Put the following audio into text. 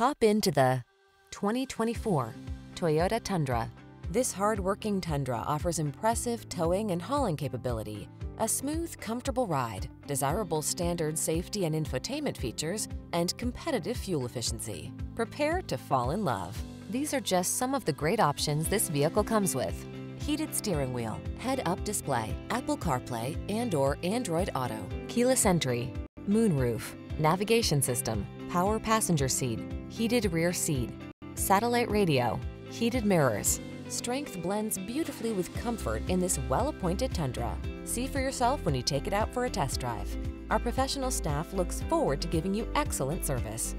Hop into the 2024 Toyota Tundra. This hard-working Tundra offers impressive towing and hauling capability, a smooth, comfortable ride, desirable standard safety and infotainment features, and competitive fuel efficiency. Prepare to fall in love. These are just some of the great options this vehicle comes with. Heated steering wheel, head-up display, Apple CarPlay and or Android Auto, keyless entry, moonroof, navigation system, power passenger seat, heated rear seat, satellite radio, heated mirrors. Strength blends beautifully with comfort in this well-appointed Tundra. See for yourself when you take it out for a test drive. Our professional staff looks forward to giving you excellent service.